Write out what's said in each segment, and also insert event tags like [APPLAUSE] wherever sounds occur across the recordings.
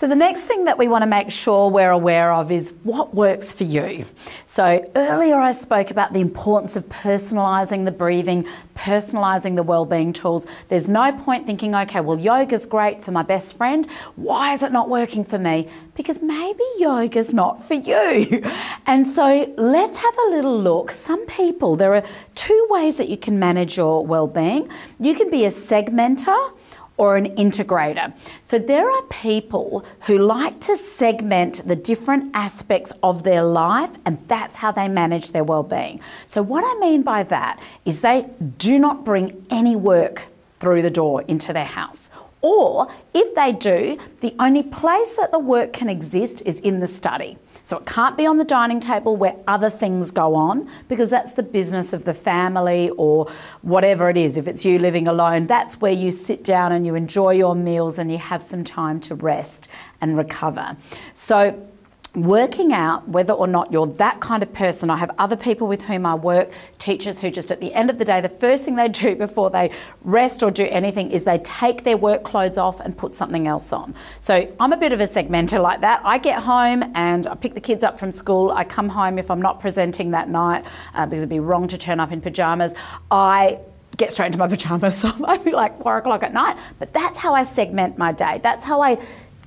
So, the next thing that we want to make sure we're aware of is what works for you. So, earlier I spoke about the importance of personalising the breathing, personalising the wellbeing tools. There's no point thinking, okay, well, yoga's great for my best friend. Why is it not working for me? Because maybe yoga's not for you. [LAUGHS] And so, let's have a little look. Some people, there are two ways that you can manage your wellbeing. You can be a segmenter or an integrator. So there are people who like to segment the different aspects of their life and that's how they manage their well-being. So what I mean by that is they do not bring any work through the door into their house. Or if they do, the only place that the work can exist is in the study. So it can't be on the dining table where other things go on because that's the business of the family or whatever it is. If it's you living alone, that's where you sit down and you enjoy your meals and you have some time to rest and recover. So working out whether or not you're that kind of person. I have other people with whom I work, teachers who just at the end of the day, the first thing they do [LAUGHS] before they rest or do anything is they take their work clothes off and put something else on. So I'm a bit of a segmenter like that. I get home and I pick the kids up from school. I come home if I'm not presenting that night uh, because it'd be wrong to turn up in pajamas. I get straight into my [LAUGHS] pajamas. So I might be like four o'clock at night. But that's how I segment my day. That's how I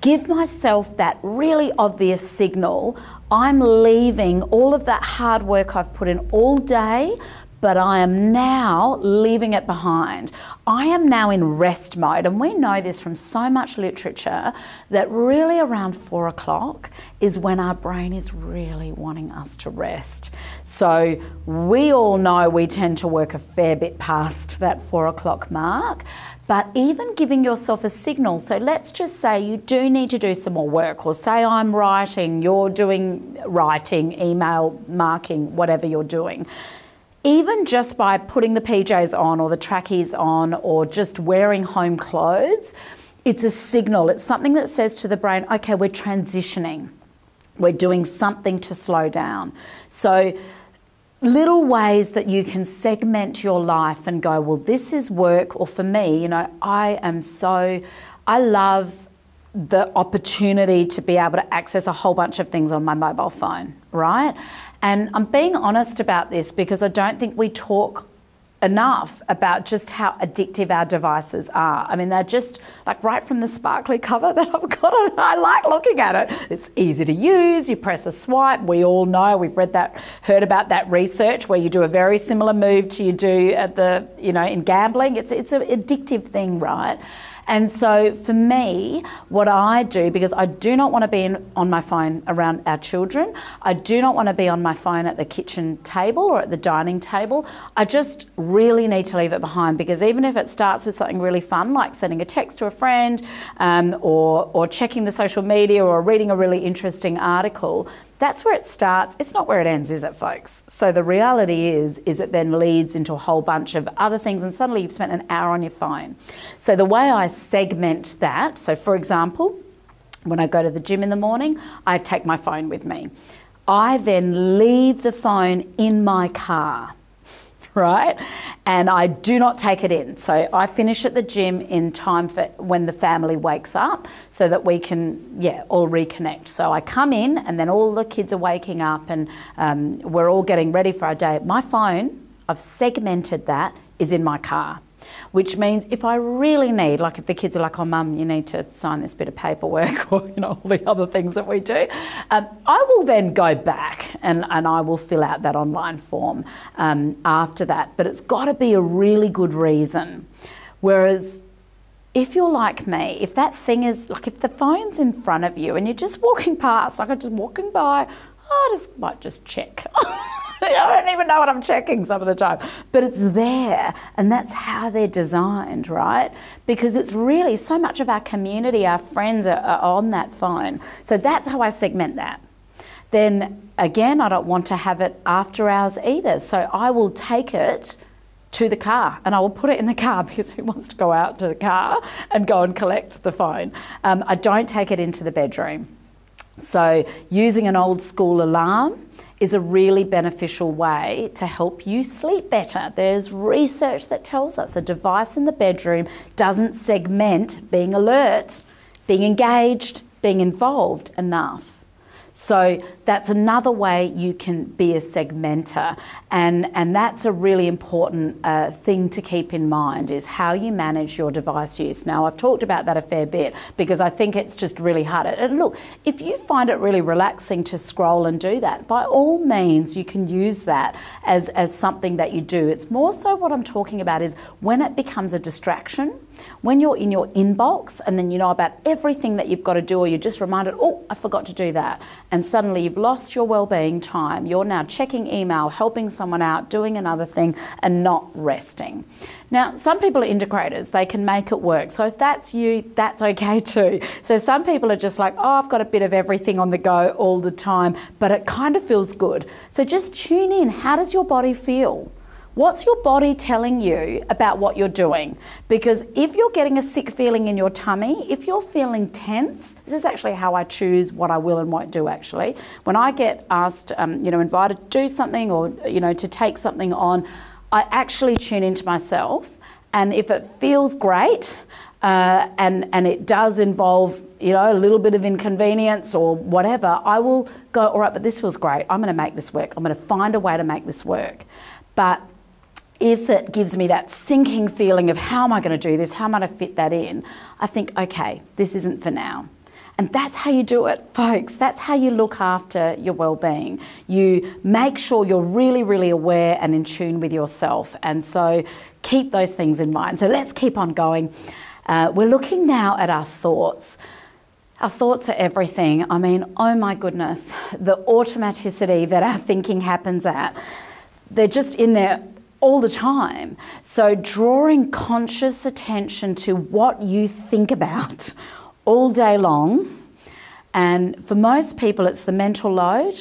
give myself that really obvious signal I'm leaving all of that hard work I've put in all day, but I am now leaving it behind. I am now in rest mode, and we know this from so much literature that really around four o'clock is when our brain is really wanting us to rest. So we all know we tend to work a fair bit past that four o'clock mark. But even giving yourself a signal, so let's just say you do need to do some more work, or say I'm writing, you're doing writing, email marking, whatever you're doing. Even just by putting the PJs on, or the trackies on, or just wearing home clothes, it's a signal. It's something that says to the brain, okay, we're transitioning, we're doing something to slow down. So, little ways that you can segment your life and go, well, this is work, or for me, you know, I am so, I love the opportunity to be able to access a whole bunch of things on my mobile phone, right? And I'm being honest about this because I don't think we talk enough about just how addictive our devices are. I mean, they're just like right from the sparkly cover that I've got. I like looking at it. It's easy to use. You press a swipe. We all know we've read that, heard about that research where you do a very similar move to you do at the, you know, in gambling. It's it's an addictive thing, right? And so for me, what I do, because I do not want to be in, on my phone around our children, I do not want to be on my phone at the kitchen table or at the dining table. I just really need to leave it behind because even if it starts with something really fun, like sending a text to a friend um, or, or checking the social media or reading a really interesting article, that's where it starts. It's not where it ends, is it, folks? So the reality is, is it then leads into a whole bunch of other things, and suddenly you've spent an hour on your phone. So the way I segment that, so for example, when I go to the gym in the morning, I take my phone with me. I then leave the phone in my car. [LAUGHS] right? And I do not take it in. So I finish at the gym in time for when the family wakes up so that we can, yeah, all reconnect. So I come in and then all the kids are waking up and um, we're all getting ready for our day. My phone, I've segmented that, is in my car which means if I really need, like if the kids are like, oh, mum, you need to sign this bit of paperwork [LAUGHS] or, you know, all the other things that we do, um, I will then go back and, and I will fill out that online form um, after that. But it's got to be a really good reason. Whereas if you're like me, if that thing is like if the phone's in front of you and you're just walking past, like I'm just walking by, I just might just check. [LAUGHS] [LAUGHS] I don't even know what I'm checking some of the time. But it's there, and that's how they're designed, right? Because it's really so much of our community, our friends are, are on that phone. So that's how I segment that. Then again, I don't want to have it after hours either. So I will take it to the car and I will put it in the car [LAUGHS] because who wants to go out to the car and go and collect the phone? Um, I don't take it into the bedroom. So using an old school alarm is a really beneficial way to help you sleep better. There's research that tells us a device in the bedroom doesn't segment being alert, being engaged, being involved enough. So that's another way you can be a segmenter, and and that's a really important uh, thing to keep in mind is how you manage your device use. Now I've talked about that a fair bit because I think it's just really hard. And look, if you find it really relaxing to scroll and do that, by all means you can use that as as something that you do. It's more so what I'm talking about is when it becomes a distraction when you're in your inbox and then you know about everything that you've got to do, or you're just reminded, oh, I forgot to do that, and suddenly you've lost your well-being time. You're now checking email, helping someone out, doing another thing, and not resting. Now, some people are integrators, they can make it work. So if that's you, that's okay [LAUGHS] too. So some people are just like, oh, I've got a bit of everything on the go all the time, but it kind of feels good. So just tune in. How does your body feel? What's your body telling you about what you're doing? Because if you're getting a sick feeling in your tummy, if you're feeling tense, this is actually how I choose what I will and won't do. Actually, when I get asked, um, you know, invited to do something or you know to take something on, I actually tune into myself, and if it feels great, uh, and and it does involve you know a little bit of inconvenience or whatever, I will go. All right, but this feels great. I'm going to make this work. I'm going to find a way to make this work. But if it gives me that sinking feeling of how am I going to do this? How am I going to fit that in? I think, okay, this isn't for now. And that's how you do it, folks. That's how you look after your well-being. You make sure you're really, really aware and in tune with yourself. And so keep those things in mind. So let's keep on going. Uh, we're looking now at our thoughts. Our thoughts are everything. I mean, oh my goodness, the automaticity that our thinking happens at. They're just in there all the time. So, drawing conscious attention to what you think about [LAUGHS] all day long. And for most people, it's the mental load.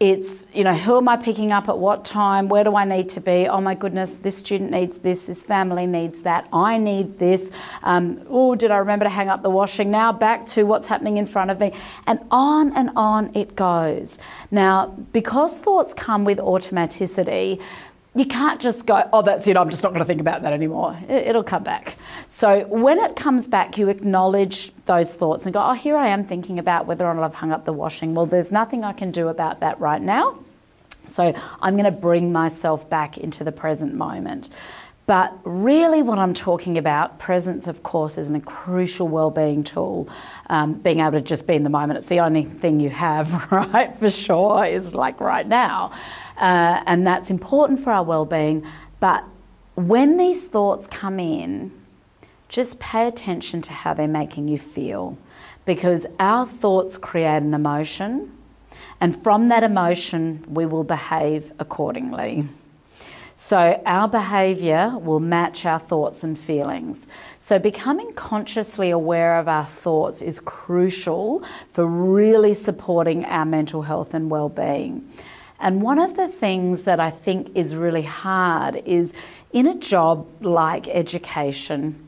It's, you know, who am I picking up at what time? Where do I need to be? Oh my goodness, this student needs this, this family needs that, I need this. Um, oh, did I remember to hang up the washing? Now back to what's happening in front of me. And on and on it goes. Now, because thoughts come with automaticity, you can't just go, oh, that's it, I'm just not going to think about that anymore. It'll come back. So when it comes back, you acknowledge those thoughts and go, oh, here I am thinking about whether or not I've hung up the washing. Well, there's nothing I can do about that right now. So I'm going to bring myself back into the present moment. But really, what I'm talking about, presence, of course, is a crucial well-being tool. Um, being able to just be in the moment, it's the only thing you have, [LAUGHS] right? For sure, is like right now uh, and that's important for our well-being. But when these thoughts come in, just pay attention to how they're making you feel, because our thoughts create an emotion, and from that emotion, we will behave accordingly. So, our behaviour will match our thoughts and feelings. So, becoming consciously aware of our thoughts is crucial for really supporting our mental health and well-being. And one of the things that I think is really hard is in a job like education,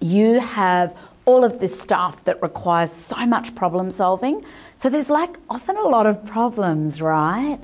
you have all of this stuff that requires so much problem solving. So there's like often a lot of problems, right?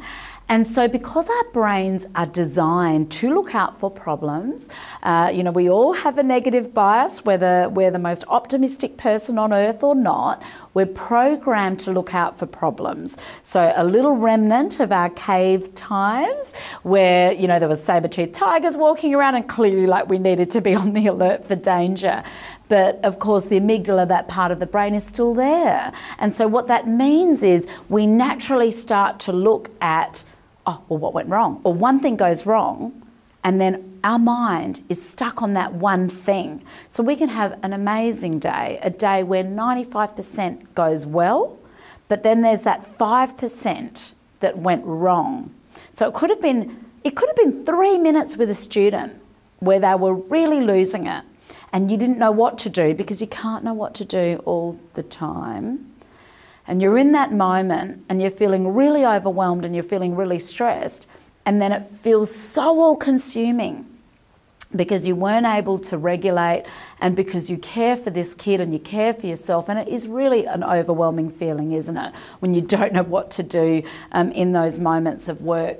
And so, because our brains are designed to look out for problems, uh, you know, we all have a negative bias, whether we're the most optimistic person on earth or not, we're programmed to look out for problems. So, a little remnant of our cave times where, you know, there was saber toothed tigers walking around and clearly, like, we needed to be on the alert for danger. But of course, the amygdala, that part of the brain, is still there. And so, what that means is we naturally start to look at oh, well, what went wrong? Or one thing goes wrong, and then our mind is stuck on that one thing. So we can have an amazing day, a day where 95% goes well, but then there's that 5% that went wrong. So it could have been it could have been 3 minutes with a student where they were really losing it and you didn't know what to do because you can't know what to do all the time and you're in that moment and you're feeling really overwhelmed and you're feeling really stressed, and then it feels so all consuming because you weren't able to regulate and because you care for this kid and you care for yourself. And it is really an overwhelming feeling, isn't it? When you don't know what to do um, in those moments of work.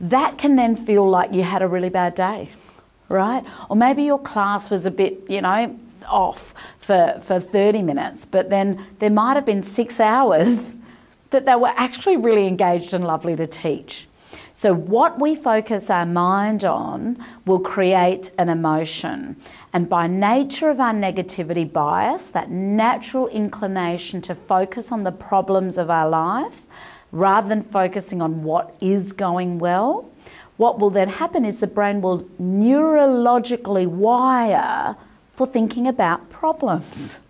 That can then feel like you had a really bad day, right? Or maybe your class was a bit, you know, off for, for 30 minutes, but then there might have been six hours [LAUGHS] that they were actually really engaged and lovely to teach. So, what we focus our mind on will create an emotion. And by nature of our negativity bias, that natural inclination to focus on the problems of our life rather than focusing on what is going well, what will then happen is the brain will neurologically wire for thinking about problems.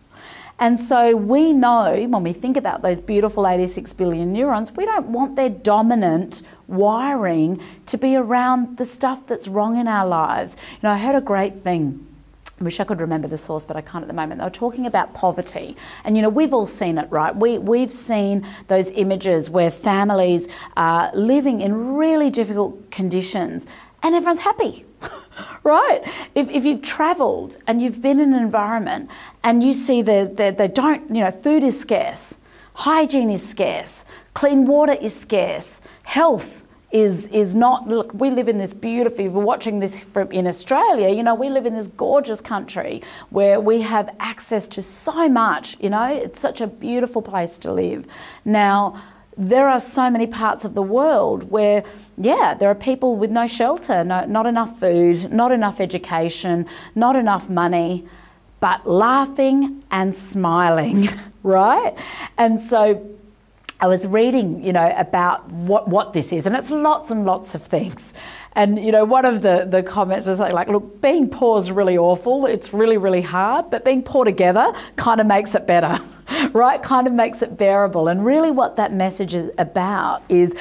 And so we know when we think about those beautiful 86 billion neurons, we don't want their dominant wiring to be around the stuff that's wrong in our lives. You know, I heard a great thing. I wish I could remember the source, but I can't at the moment. They were talking about poverty. And you know, we've all seen it, right? We, we've seen those images where families are living in really difficult conditions and everyone's happy, [LAUGHS] right? If, if you've travelled and you've been in an environment and you see that they, don't, you know, food is scarce, hygiene is scarce, clean water is scarce, health is is not look we live in this beautiful if you're watching this from in Australia you know we live in this gorgeous country where we have access to so much you know it's such a beautiful place to live now there are so many parts of the world where, yeah, there are people with no shelter, no, not enough food, not enough education, not enough money, but laughing and smiling, [LAUGHS] right? And so I was reading, you know, about what, what this is, and it's lots and lots of things. And, you know, one of the, the comments was like, look, being poor is really awful. It's really, really hard, but being poor together kind of makes it better. [LAUGHS] right? Kind of makes it bearable. And really, what that message is about is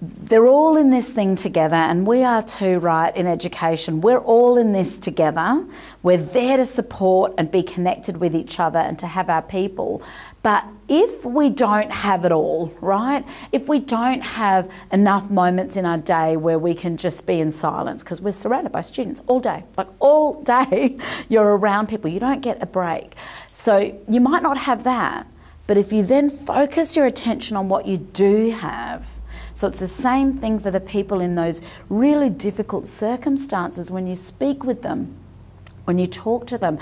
they're all in this thing together, and we are too, right, in education. We're all in this together. We're there to support and be connected with each other and to have our people. But if we don't have it all, right, if we don't have enough moments in our day where we can just be in silence, because we're surrounded by students all day, like all [LAUGHS] day, you're around people, you don't get a break. So you might not have that, but if you then focus your attention on what you do have, so it's the same thing for the people in those really difficult circumstances when you speak with them, when you talk to them.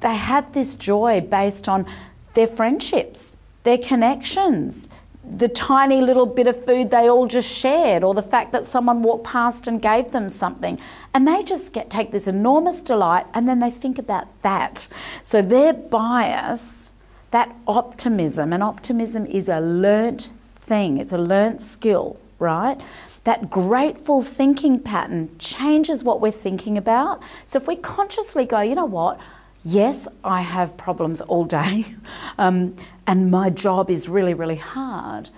They have this joy based on their friendships, their connections, the tiny little bit of food they all just shared, or the fact that someone walked past and gave them something. And they just get take this enormous delight and then they think about that. So their bias, that optimism, and optimism is a learnt thing, it's a learnt skill, right? That grateful thinking pattern changes what we're thinking about. So if we consciously go, you know what, yes, I have problems all day, [LAUGHS] um, and my job is really, really hard.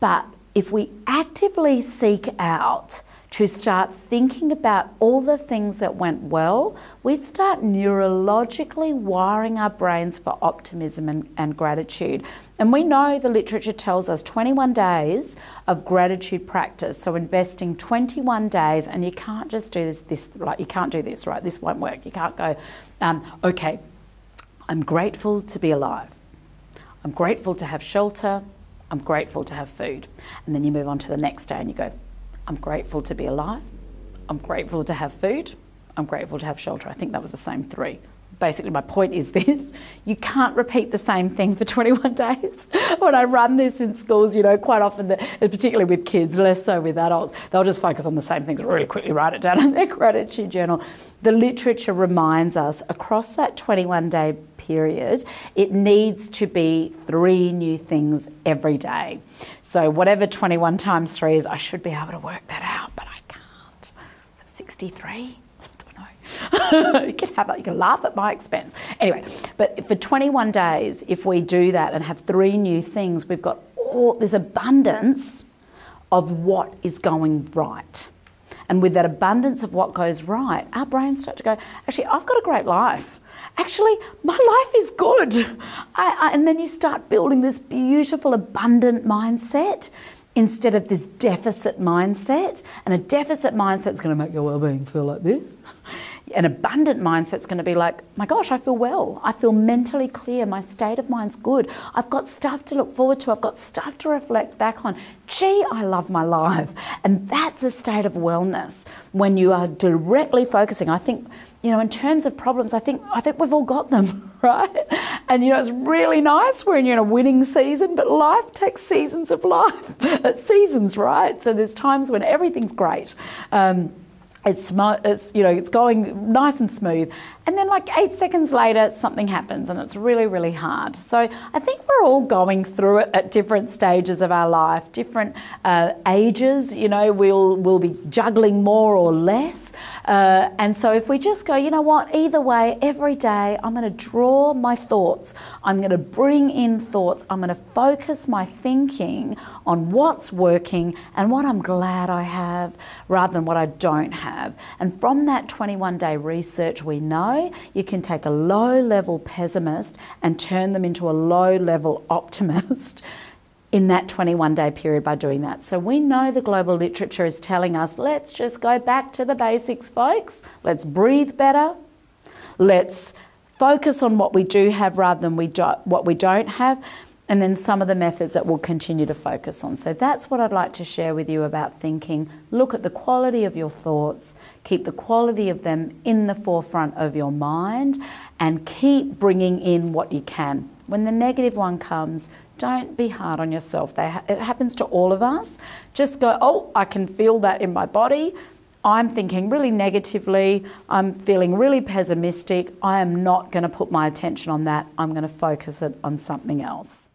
But if we actively seek out to start thinking about all the things that went well, we start neurologically wiring our brains for optimism and, and, gratitude. And we know the literature tells us 21 days of gratitude practice. So investing 21 days, and you can't just do this, this like you can't do this, right? This won't work. You can't go, um, okay, I'm grateful to be alive. I'm grateful to have shelter. I'm grateful to have food. And then you move on to the next day and you go, I'm grateful to be alive. I'm grateful to have food. I'm grateful to have shelter. I think that was the same three. Basically, my point is this you can't repeat the same thing for 21 [LAUGHS] days. when I run this in schools, you know, quite often, the, particularly with kids, less so with adults, they'll just focus on the same things, really quickly write it down in their [LAUGHS] gratitude journal. The literature reminds us across that 21 day period, it needs to be three new things every day. So, whatever 21 times 3 is, I should be able to work that out, but I can't. 63? [LAUGHS] you can have you can laugh at my expense. Anyway, but for 21 days, if we do that and have three new things, we've got all this abundance of what is going right. And with that abundance of what goes right, our brains start to go, actually, I've got a great life actually, my life is good. I, I, and then you start building this beautiful, abundant mindset instead of this deficit mindset. And a deficit mindset is going to make your well being feel like this. An abundant mindset's going to be like, my gosh, I feel well. I feel mentally clear. My state of mind's good. I've got stuff to look forward to. I've got stuff to reflect back on. Gee, I love my life. And that's a state of wellness when you are directly focusing. I think you know, in terms of problems, I think I think we've all got them, [LAUGHS] right? And you know, it's really nice when you're in a winning season, but life takes seasons of life, [LAUGHS] seasons, right? So there's times when everything's great. Um, it's, it's you know it's going nice and smooth. And then like eight seconds later something happens and it's really really hard. So i think we're all going through it at different stages of our life different uh, ages you know we'll we'll be juggling more or less. Uh, and so if we just go you know what? Either way every day i'm going to draw my thoughts. I'm going to bring in thoughts. I'm going to focus my thinking on what's working and what i'm glad i have rather than what i don't have have. And from that 21 day research, we know you can take a low level pessimist and turn them into a low level [LAUGHS] optimist. in that 21 day period by doing that. So we know the global literature is telling us let's just go back to the basics, folks. Let's breathe better. Let's focus on what we do have rather than we what we don't have and then some of the methods that we'll continue to focus on. So that's what I'd like to share with you about thinking. Look at the quality of your thoughts, keep the quality of them in the forefront of your mind, and keep bringing in what you can. When the negative one comes, don't be hard on yourself. Ha it happens to all of us. Just go, oh, I can feel that in my body. I'm thinking really negatively, I'm feeling really pessimistic. I am not going to put my attention on that. I'm going to focus it on something else.